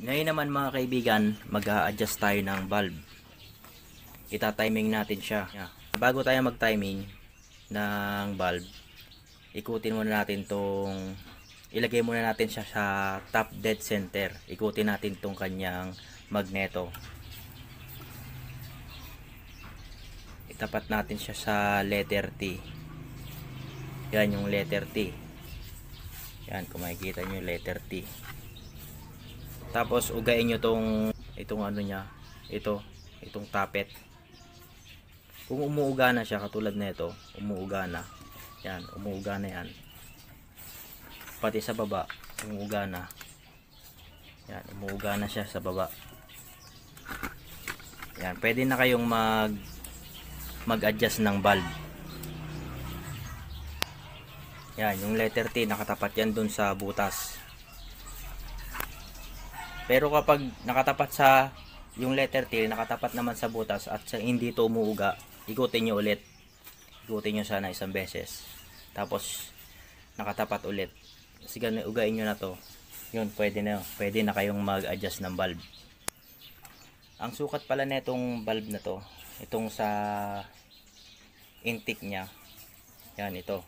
Ngayon naman mga kaibigan, mag-a-adjust tayo ng bulb. Ita-timing natin siya. Bago tayo mag-timing ng bulb, ikutin muna natin tong ilagay muna natin siya sa top dead center. Ikutin natin tong kanyang magneto. Itapat natin siya sa letter T. Yan yung letter T. Yan, kung makikita nyo letter T. Tapos ugain nyo tong itong ano niya, ito, itong tapet. Kung umuuga na siya katulad nito, umuuga na. Yan, umuuga na yan. Pati sa baba, umuuga na. Yan, umuuga na siya sa baba. Yan, pwede na kayong mag mag-adjust ng bulb. Yan, yung letter T nakatapat yan dun sa butas. Pero kapag nakatapat sa yung letter T, nakatapat naman sa butas at sa hindi to umuuga, ikutin nyo ulit. Ikutin nyo sana isang beses. Tapos, nakatapat ulit. Kasi ganun, ugain nyo na to. Yun, pwede na. Pwede na kayong mag-adjust ng bulb. Ang sukat pala netong bulb na to, itong sa intake niya. Yan, ito.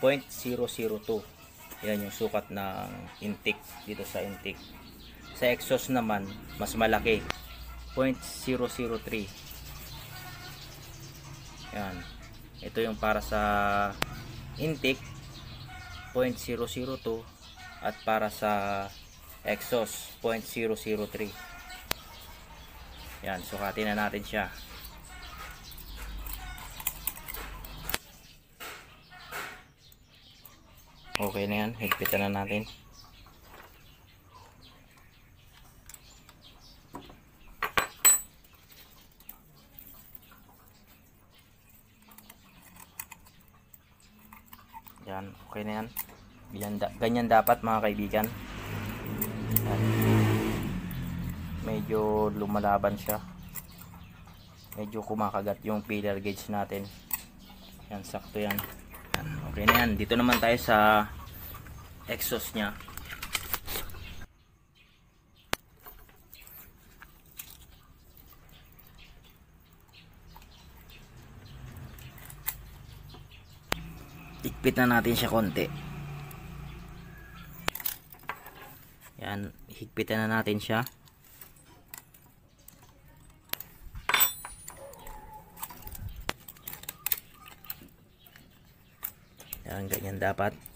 0.002. Yan yung sukat ng intake dito sa intake. Sa exhaust naman, mas malaki. 0.003. Yan. Ito yung para sa intake 0.002 at para sa exhaust 0.003. Yan, sukatin na natin siya. Okay na yan, higpitan na natin. Yan, okay na yan. Yan da- ganyan dapat mga kaibigan. Yan. Medyo lumalaban siya. Medyo kumakagat yung pillar gauge natin. Yan, sakto yan. yan. Okay na yan. Dito naman tayo sa exhaust niya. Ikpit na natin siya konti. Yan, higpitan na natin siya. Yan, ganyan dapat.